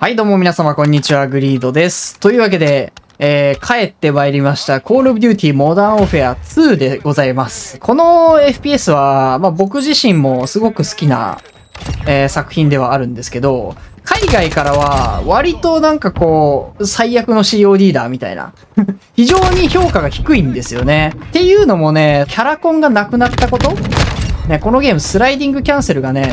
はい、どうも皆様、こんにちは。グリードです。というわけで、えー、帰ってまいりました。 Call of Duty Modern Warfare 2でございます。この FPS は、まあ、僕自身もすごく好きな、えー作品ではあるんですけど、海外からは割となんかこう、最悪の COD だみたいな。非常に評価が低いんですよね。っていうのもね、キャラコンがなくなったことね、このゲームスライディングキャンセルがね、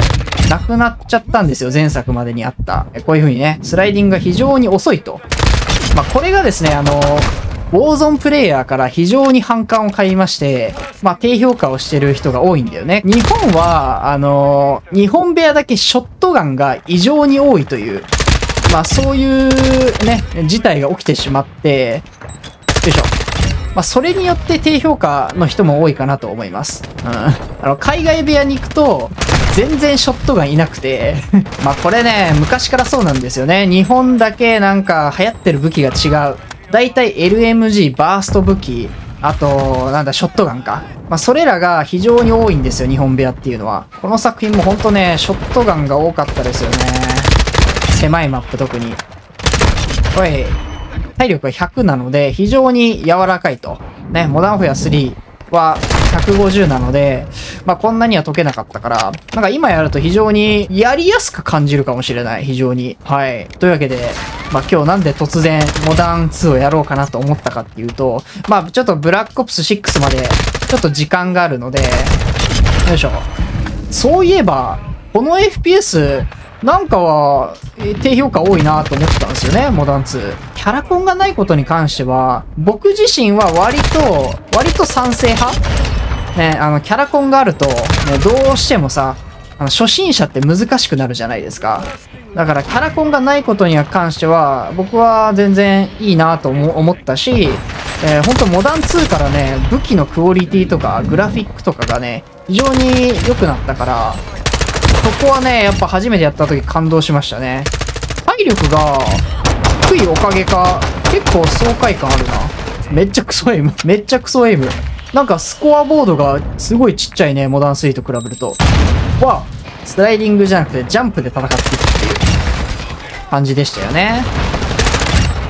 なくなっちゃったんですよ。前作までにあった。こういう風にね、スライディングが非常に遅いと。まあ、これがですね、あの、ウォーゾンプレイヤーから非常に反感を買いまして、まあ、低評価をしてる人が多いんだよね。日本は、あの、日本部屋だけショットガンが異常に多いという、まあ、そういうね、事態が起きてしまって、よいしょ。まあ、それによって低評価の人も多いかなと思います。うん。あの、海外部屋に行くと、全然ショットガンいなくて、まこれね、昔からそうなんですよね。日本だけなんか流行ってる武器が違う。だいたい LMG、バースト武器、あと、なんだ、ショットガンか。まあそれらが非常に多いんですよ、日本部屋っていうのは。この作品もほんとね、ショットガンが多かったですよね。狭いマップ特に。おい、体力が100なので、非常に柔らかいと。ね、モダンフェア3は150なので、まあこんなには解けなかったから、なんか今やると非常にやりやすく感じるかもしれない、非常に。はい。というわけで、まあ今日なんで突然モダン2をやろうかなと思ったかっていうと、まあちょっとブラックオプス6までちょっと時間があるので、よいしょ。そういえば、この FPS、なんかは、低評価多いなと思ってたんですよね、モダン2。キャラコンがないことに関しては、僕自身は割と、割と賛成派ね、あの、キャラコンがあると、ね、どうしてもさ、あの、初心者って難しくなるじゃないですか。だから、キャラコンがないことに関しては、僕は全然いいなと思思ったし、えー、ほんとモダン2からね、武器のクオリティとか、グラフィックとかがね、非常に良くなったから、こはね、やっぱ初めてやった時感動しましたね。体力が低いおかげか、結構爽快感あるな。めっちゃクソエイム。めっちゃクソエイム。なんかスコアボードがすごいちっちゃいね、モダン3と比べると。わスライディングじゃなくてジャンプで戦っていくっていう感じでしたよね。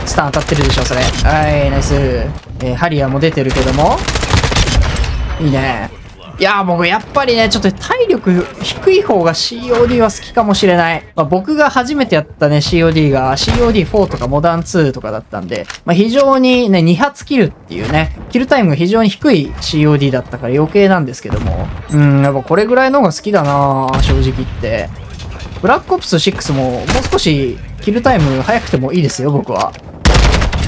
スタン当たってるでしょ、それ。はい、ナイス。えーハリアーも出てるけども。いいね。いやー僕やっぱりね、ちょっと体力低い方が COD は好きかもしれない。まあ、僕が初めてやったね COD が COD4 とかモダン2とかだったんで、まあ、非常にね、2発キルっていうね、キルタイムが非常に低い COD だったから余計なんですけども。うん、やっぱこれぐらいの方が好きだなー正直言って。ブラックオプス6ももう少しキルタイム早くてもいいですよ、僕は。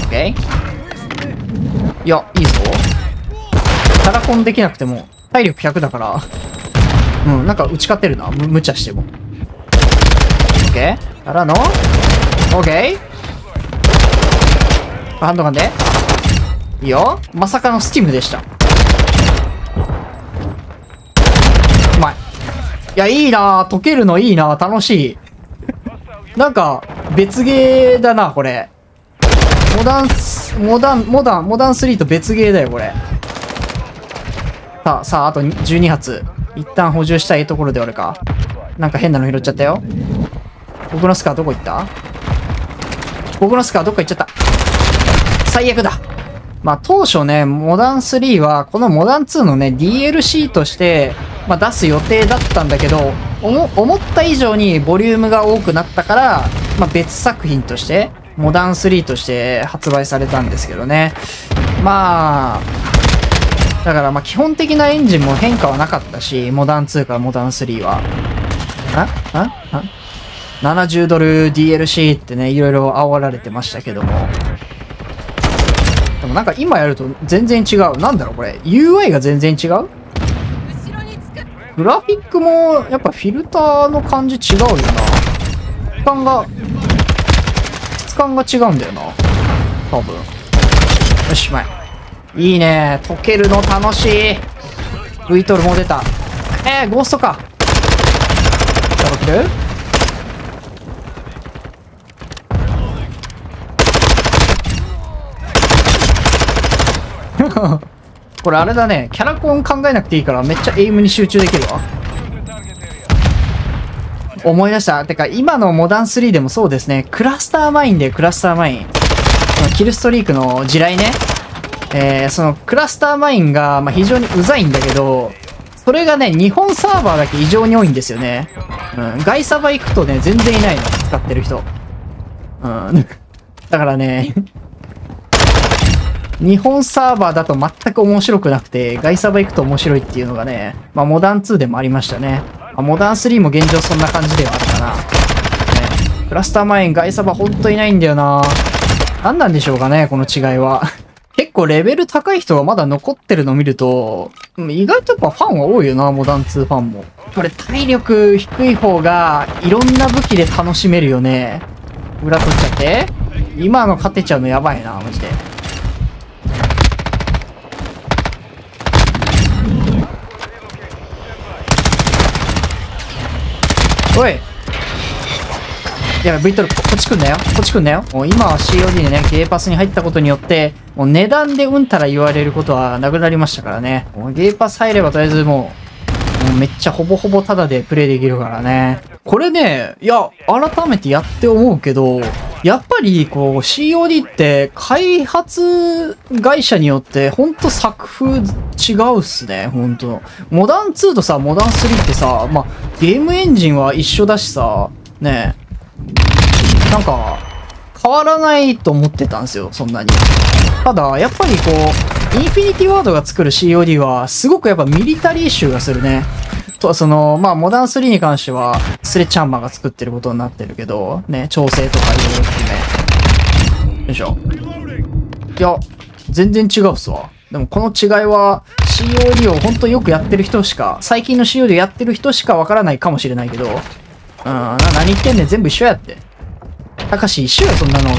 OK? いや、いいぞ。キャラコンできなくても、体力100だから、うん、なんか打ち勝てるな。む、無茶しても。OK? からの ?OK? ハンドガンでいいよ。まさかのスティムでした。うまい。いや、いいな溶けるのいいな楽しい。なんか、別ゲーだな、これ。モダン、モダン、モダン、モダン3と別ゲーだよ、これ。さあ、さあ、あと12発。一旦補充したいところであるか。なんか変なの拾っちゃったよ。僕のスカーどこ行った？僕のスカーどっか行っちゃった。最悪だ。まあ当初ね、モダン3はこのモダン2のね、DLC として、まあ出す予定だったんだけど、思った以上にボリュームが多くなったから、まあ別作品として、モダン3として発売されたんですけどね。まあ、だからまあ基本的なエンジンも変化はなかったし、モダン2からモダン3は。あ？あ？あ ?70 ドル DLC ってね、いろいろ煽られてましたけども。でもなんか今やると全然違う。なんだろうこれ。UI が全然違う？グラフィックもやっぱフィルターの感じ違うよな。質感が、質感が違うんだよな。多分。よし、まい。いね。溶けるの楽しい。V トルも出た。えー、ゴーストか。ダブルキルこれあれだね。キャラコン考えなくていいからめっちゃエイムに集中できるわ。思い出した。てか、今のモダン3でもそうですね。クラスターマインでクラスターマイン。キルストリークの地雷ね。えー、そのクラスターマインが、まあ、非常にうざいんだけど、それがね、日本サーバーだけ異常に多いんですよね。うん。外サバ行くとね、全然いないの。使ってる人。うん。だからね、日本サーバーだと全く面白くなくて、外サバ行くと面白いっていうのがね、まあモダン2でもありましたね。まあ、モダン3も現状そんな感じではあるかな。ね、クラスターマイン外サバほんといないんだよな何なんでしょうかね、この違いは。結構レベル高い人がまだ残ってるの見ると、意外とやっぱファンは多いよな、モダン2ファンも。これ体力低い方がいろんな武器で楽しめるよね。裏取っちゃって。今の勝てちゃうのやばいな、マジで。おいやばい、V トル、こっち来んなよ。こっち来んなよ。もう今は COD でね、ゲーパスに入ったことによって、もう値段でうんたら言われることはなくなりましたからね。もうゲーパス入ればとりあえずもう、もうめっちゃほぼほぼタダでプレイできるからね。これね、いや、改めてやって思うけど、やっぱりこう COD って開発会社によってほんと作風違うっすね、ほんと。モダン2とさ、モダン3ってさ、まあ、ゲームエンジンは一緒だしさ、ねなんか、変わらないと思ってたんですよ、そんなに。ただ、やっぱりこう、インフィニティワードが作る COD は、すごくやっぱミリタリー集がするね。と、その、まあ、モダン3に関しては、スレッチャンマーが作ってることになってるけど、ね、調整とかいろいろ含め。よいしょ。いや、全然違うっすわ。でもこの違いは COD を本当よくやってる人しか、最近の COD やってる人しかわからないかもしれないけど、な何言ってんねん全部一緒やって。たかし一緒よそんなの。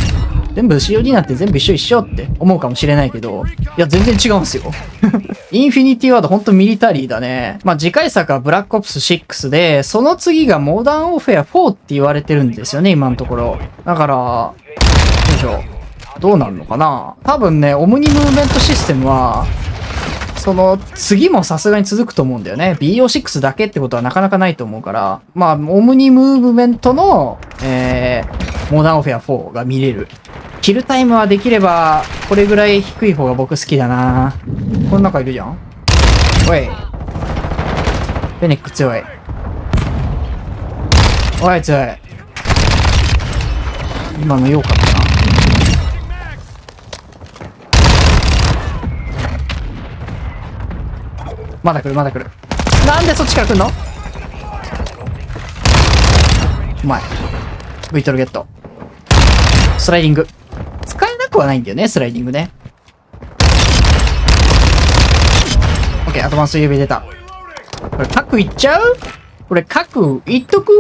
全部 COD なんて全部一緒一緒って思うかもしれないけど、いや、全然違うんすよ。インフィニティワードほんとミリタリーだね。まあ、次回作はブラックオプス6で、その次がモダンオフェア4って言われてるんですよね、今のところ。だから、よいしょ。どうなるのかな多分ね、オムニムーメントシステムは、その次もさすがに続くと思うんだよね。BO6 だけってことはなかなかないと思うから、まあ、オムニムーブメントの、えー、モダンオフェア4が見れるキルタイムはできれば、これぐらい低い方が僕好きだなこの中いるじゃん？おい。フェネック強い。おい、強い。今の良かったな。まだ来る、まだ来る。なんでそっちから来んの？うまい。V トルゲット。スライディング使えな。くはないんだよね、スライディングね。オッケー、アドバンス指出た。これ、核いっちゃう？これ、核いっとく？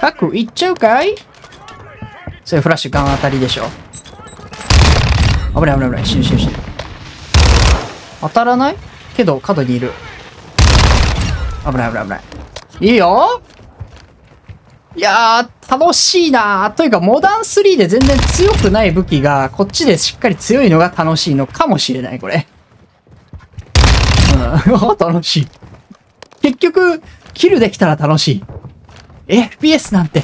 核いっちゃうかい？それフラッシュガン当たりでしょ。危ない危ない危ない。死ぬ死ぬ死。当たらない？けど、角にいる。危ない危ない危ない。いいよいやー、楽しいなーというか、モダン3で全然強くない武器が、こっちでしっかり強いのが楽しいのかもしれない、これ。うん、楽しい。結局、キルできたら楽しい。FPS なんて、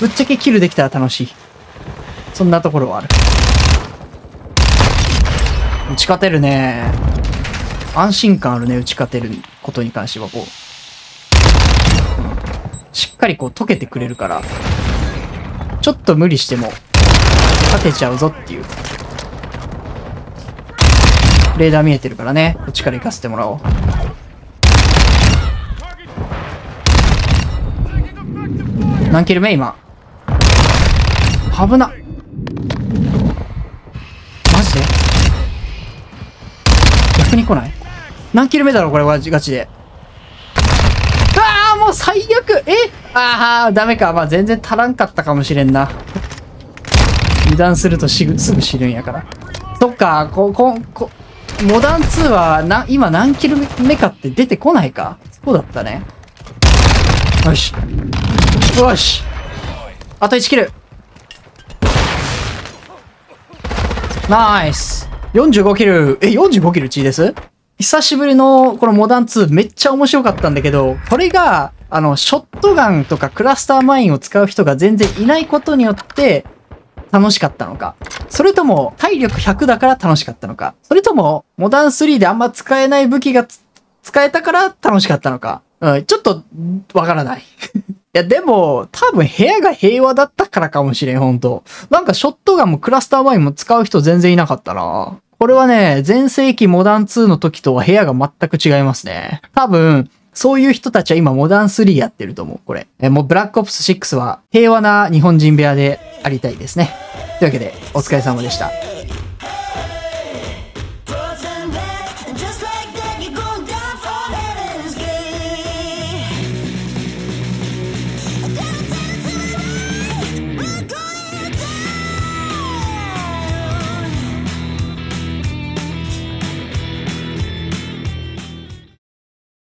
ぶっちゃけキルできたら楽しい。そんなところはある。打ち勝てるねー。安心感あるね、打ち勝てることに関しては、こう。しっかりこう溶けてくれるから、ちょっと無理しても、勝てちゃうぞっていう。レーダー見えてるからね、こっちから行かせてもらおう。何キル目今？危な。マジで？逆に来ない？何キル目だろこれガチガチで。ああもう最悪え？ああ、ダメか。まあ全然足らんかったかもしれんな。油断するとすぐすぐ死ぬんやから。そっか、こ、こ、こ、モダン2はな、今何キロ目かって出てこないか。そうだったね。よし。よし。あと1キル。ナイス。45キル。え、45キルチーです？久しぶりのこのモダン2めっちゃ面白かったんだけど、これが、あの、ショットガンとかクラスターマインを使う人が全然いないことによって、楽しかったのか。それとも、体力100だから楽しかったのか。それとも、モダン3であんま使えない武器が使えたから楽しかったのか。うん、ちょっと、わからない。いや、でも、多分部屋が平和だったからかもしれん、ほんと。なんかショットガンもクラスターマインも使う人全然いなかったな。これはね、前世紀モダン2の時とは部屋が全く違いますね。多分、そういう人たちは今モダン3やってると思う、これ。えもうブラックオプス6は平和な日本人部屋でありたいですね。というわけで、お疲れ様でした。